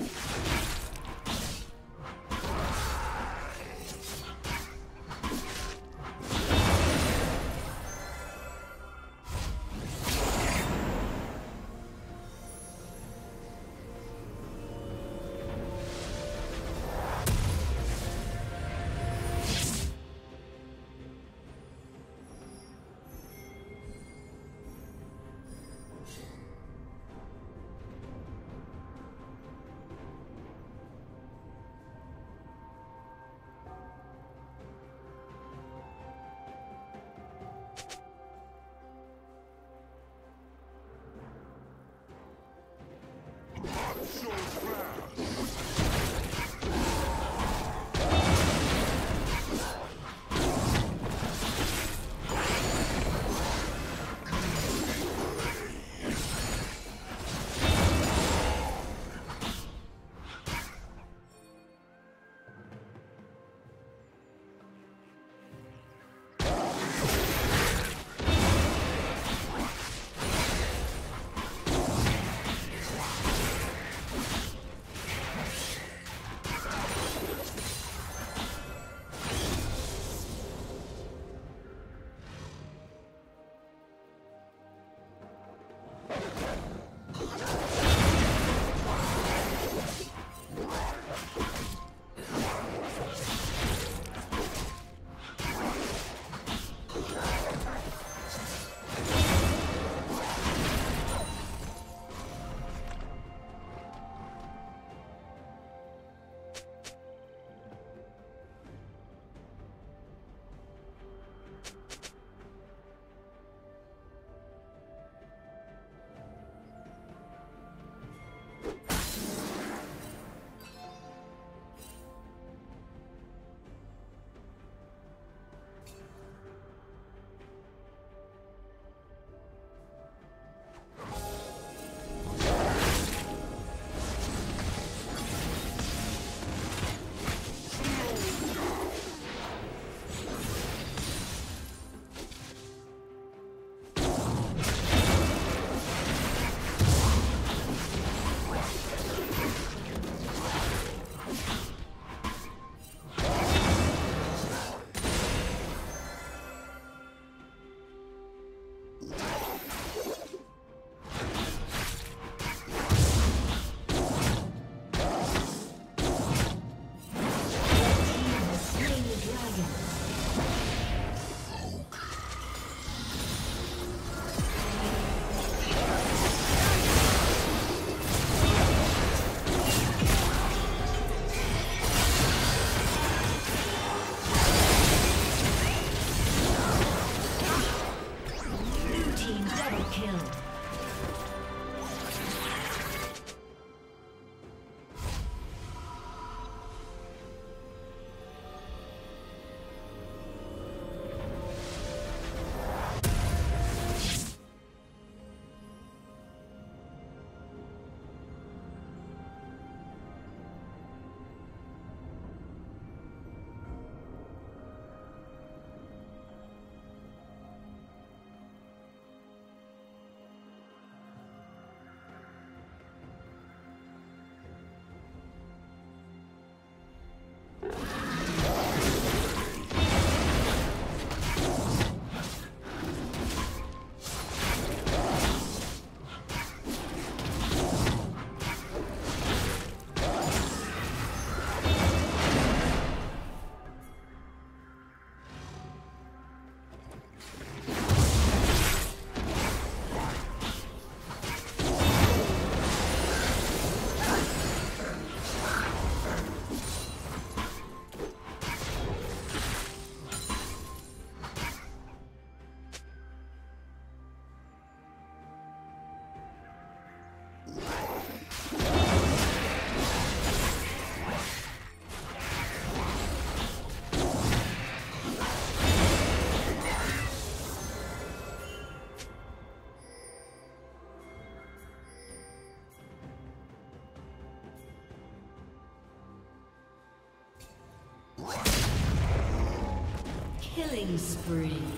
it. you Spree.